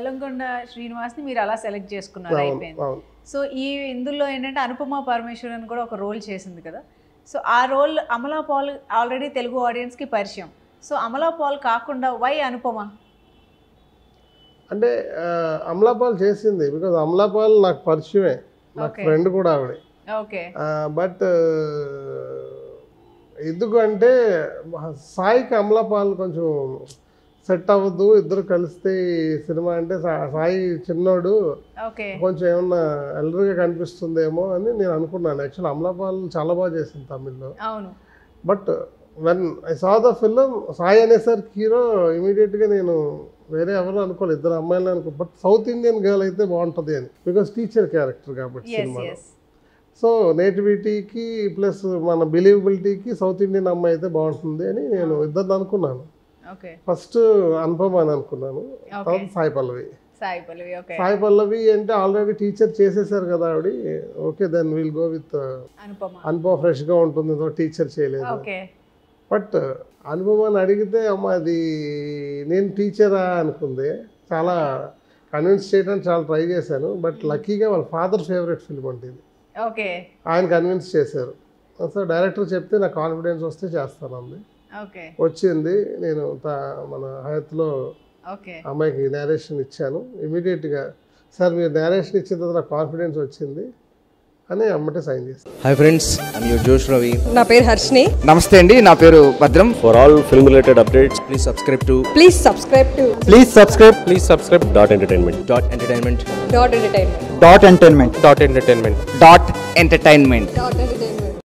వెల్లంకొండ శ్రీనివాస్ని మీరు అలా సెలెక్ట్ చేసుకున్నారు అయిపోయింది. సో ఈ ఇందులో ఏంటంటే అనుపమ పరమేశ్వరన్ కూడా ఒక రోల్ చేసింది కదా. సో ఆ రోల్ అమలా పాల్ ఆల్రెడీ తెలుగు ఆడియన్స్కి పరిచయం. సో అమలా పాల్ కాకుండా వై అనుపమ? అంటే అమలాపాల్ చేసింది బికాజ్ అమలాపాల్ నాకు పరిచయమే. నాకు. ఫ్రెండ్ కూడా ఆవిడ. ఓకే. బట్ ఎందుకంటే సాయికి అమలాపాల్ కొంచెం సెట్ అవ్వద్దు ఇద్దరు కలిస్తే సినిమా అంటే సాయి చిన్నోడు కొంచెం ఏమన్నా ఎల్లరిగా కనిపిస్తుందేమో అని నేను అనుకున్నాను. యాక్చువల్ అమలాపాల్ చాలా బాగా చేసింది తమిళ్ళో. But when I saw the film Sai అనేసరికి హీరో ఇమీడియట్గా నేను వేరే ఎవరు అనుకోలేదు ఇద్దరు అమ్మాయిలు అనుకో బట్ సౌత్ ఇండియన్ గర్ల్ అయితే బాగుంటుంది అని. బికాస్ టీచర్ క్యారెక్టర్ కాబట్టి సినిమాలో. ఎస్ సో నేటివిటీకి ప్లస్ మన బిలీవబిలిటీకి సౌత్ ఇండియన్ అమ్మాయి అయితే బాగుంటుంది అని నేను ఇద్దరిని అనుకున్నాను. ఫస్ట్ అనుపమ అని అనుకున్నాను. తర్వాత సాయి పల్లవి. సాయి పల్లవి అంటే ఆల్రెడీ టీచర్ చేసేసారు కదా ఆవిడ. Okay then will go with Anupama. Anupama ఫ్రెష్గా ఉంటుంది టీచర్ చేయలేదు. బట్ అనుభవాన్ని అడిగితే అమ్మ అది నేను టీచరా అనుకుంది. చాలా కన్విన్స్ చేయడానికి చాలా ట్రై చేశాను. బట్ లక్కీగా వాళ్ళ ఫాదర్ ఫేవరెట్ ఫిల్మ్ అంటే ఇది. ఆయన కన్విన్స్ చేశారు. సో డైరెక్టర్ చెప్తే నాకు కాన్ఫిడెన్స్ వస్తే చేస్తాను వచ్చింది నేను మన హయత్లో ఓకే అమ్మాయికి నేరేషన్ ఇచ్చాను ఇమీడియట్గా సార్ మీరు నేరేషన్ ఇచ్చిన తర్వాత నాకు కాన్ఫిడెన్స్ వచ్చింది అని అమ్మటే సైన్ చేస్తాను hi friends your Josh Ravi నా పేరు హర్షిని నమస్తే అండి నా పేరు భద్రం For all film related updates, please subscribe to please subscribe to please subscribe. Please subscribe. Dot entertainment. Dot entertainment dot entertainment Dot entertainment. Dot entertainment. Dot entertainment dot